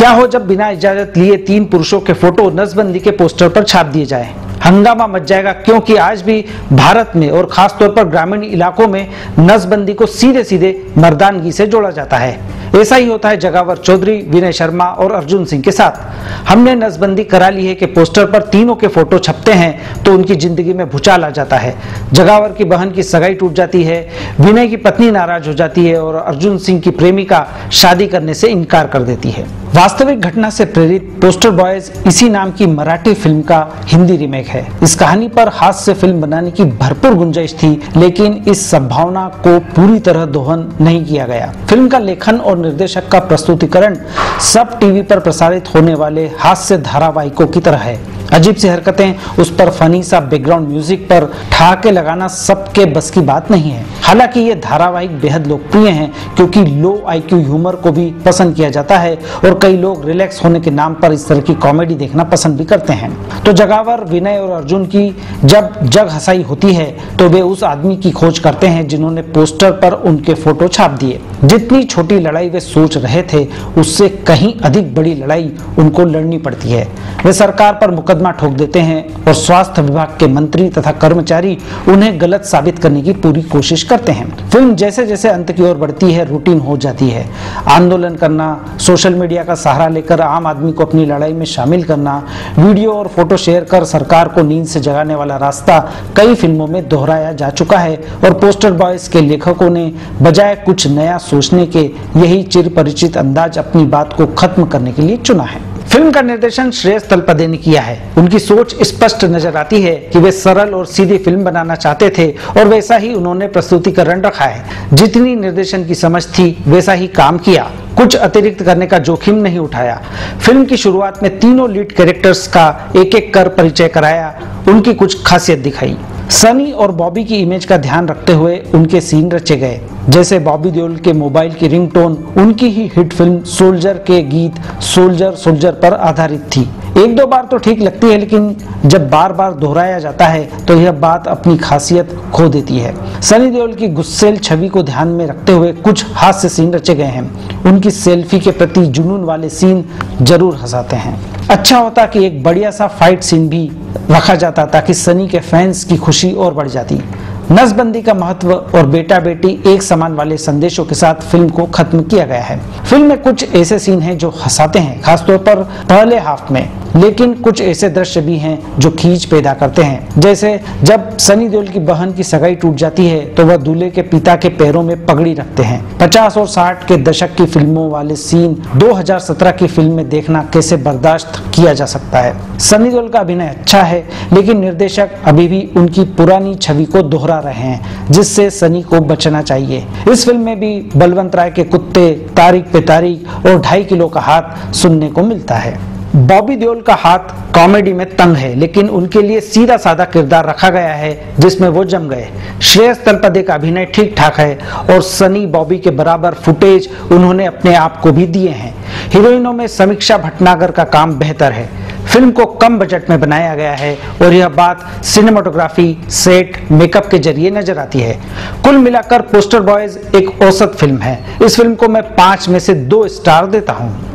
क्या हो जब बिना इजाज़त लिए तीन पुरुषों के फ़ोटो नजबंदी के पोस्टर पर छाप दिए जाए? हंगामा मच जाएगा क्योंकि आज भी भारत में और खासतौर पर ग्रामीण इलाकों में नसबंदी को सीधे सीधे मर्दानगी से जोड़ा जाता है। ऐसा ही होता है जगावर चौधरी, विनय शर्मा और अर्जुन सिंह के साथ। हमने नसबंदी करा ली है कि पोस्टर पर तीनों के फ़ोटो छपते हैं तो उनकी ज़िंदगी में भूचाल आ जाता है। जगावर की बहन की सगाई टूट जाती है, विनय की पत्नी नाराज़ हो जाती है और अर्जुन सिंह की प्रेमिका शादी करने से इनकार कर देती है। वास्तविक घटना से प्रेरित पोस्टर बॉयज़ इसी नाम की मराठी फ़िल्म का हिंदी रीमेक है। इस कहानी पर हाथ से फ़िल्म बनाने की भरपूर गुंजाइश थी, लेकिन इस संभावना को पूरी तरह दोहन नहीं किया गया। फ़िल्म का लेखन और निर्देशक का प्रस्तुतिकरण सब टीवी पर प्रसारित होने वाले हास्य धारावाहिकों की तरह है। अजीब सी हरकतें उस पर फनी सा बैकग्राउंड म्यूज़िक पर ठहाके लगाना सबके बस की बात नहीं है। हालाँकि ये धारावाहिक बेहद लोकप्रिय हैं, क्योंकि लो आईक्यू ह्यूमर को भी पसंद किया जाता है और कई लोग रिलैक्स होने के नाम पर इस तरह की कॉमेडी देखना पसंद भी करते हैं। तो जगावर विनय और अर्जुन की जब जग हसाई होती है तो वे उस आदमी की खोज करते हैं जिन्होंने पोस्टर पर उनके फ़ोटो छाप दिए। जितनी छोटी लड़ाई वे सोच रहे थे, उससे कहीं अधिक बड़ी लड़ाई उनको लड़नी पड़ती है। वे सरकार पर मुकदमा ठोक देते हैं और स्वास्थ्य विभाग के मंत्री तथा कर्मचारी उन्हें गलत साबित करने की पूरी कोशिश करते हैं। फ़िल्म जैसे जैसे अंत की ओर बढ़ती है, रूटीन हो जाती है। आंदोलन करना, सोशल मीडिया का सहारा लेकर आम आदमी को अपनी लड़ाई में शामिल करना, वीडियो और फ़ोटो शेयर कर सरकार को नींद से जगाने वाला रास्ता कई फ़िल्मों में दोहराया जा चुका है और पोस्टर बॉयज़ के लेखकों ने बजाय कुछ नया सोचने के यही चिर परिचित अंदाज अपनी बात को खत्म करने के लिए चुना है। फ़िल्म का निर्देशन श्रेयस तलपदे ने किया है। उनकी सोच स्पष्ट नज़र आती है कि वे सरल और सीधी फ़िल्म बनाना चाहते थे और वैसा ही उन्होंने प्रस्तुतिकरण रखा है। जितनी निर्देशन की समझ थी, वैसा ही काम किया। कुछ अतिरिक्त करने का जोखिम नहीं उठाया। फ़िल्म की शुरुआत में तीनों लीड कैरेक्टर्स का एक एक कर परिचय कराया। उनकी कुछ खासियत दिखाई। सनी और बॉबी की इमेज का ध्यान रखते हुए उनके सीन रचे गए। जैसे बॉबी देओल के मोबाइल की रिंगटोन उनकी ही हिट फ़िल्म सोल्जर के गीत सोल्जर सोल्जर पर आधारित थी। एक दो बार तो ठीक लगती है, लेकिन जब बार बार दोहराया जाता है तो यह बात अपनी खासियत खो देती है। सनी देओल की गुस्सेल छवि को ध्यान में रखते हुए कुछ हास्य सीन रचे गए हैं। उनकी सेल्फी के प्रति जुनून वाले सीन ज़रूर हंसाते हैं। अच्छा होता कि एक बढ़िया सा फाइट सीन भी रखा जाता ताकि सनी के फैंस की खुशी और बढ़ जाती। नसबंदी का महत्व और बेटा बेटी एक समान वाले संदेशों के साथ फ़िल्म को खत्म किया गया है। फ़िल्म में कुछ ऐसे सीन हैं जो हंसाते हैं, खासतौर पर पहले हाफ़ में। लेकिन कुछ ऐसे दृश्य भी हैं जो खींच पैदा करते हैं। जैसे जब सनी देओल की बहन की सगाई टूट जाती है तो वह दूल्हे के पिता के पैरों में पगड़ी रखते हैं। 50 और 60 के दशक की फ़िल्मों वाले सीन 2017 की फ़िल्म में देखना कैसे बर्दाश्त किया जा सकता है? सनी देओल का अभिनय अच्छा है, लेकिन निर्देशक अभी भी उनकी पुरानी छवि को दोहरा रहे हैं, जिससे सनी को बचना चाहिए। इस फ़िल्म में भी बलवंत राय के कुत्ते, तारीख पे तारीख और ढाई किलो का हाथ सुनने को मिलता है। बॉबी देओल का हाथ कॉमेडी में तंग है, लेकिन उनके लिए सीधा साधा किरदार रखा गया है, जिसमें वो जम गए। श्रेयस तलपदे का अभिनय ठीक ठाक है, और सनी बॉबी के बराबर फुटेज उन्होंने अपने आप को भी दिए हैं। हीरोइनों में समीक्षा भटनागर का काम बेहतर है। फ़िल्म को कम बजट में बनाया गया है, और यह बात सिनेमाटोग्राफी, सेट, मेकअप के ज़रिए नज़र आती है। कुल मिलाकर पोस्टर बॉयज़ एक औसत फ़िल्म है। इस फ़िल्म को मैं पाँच में से दो स्टार देता हूँ।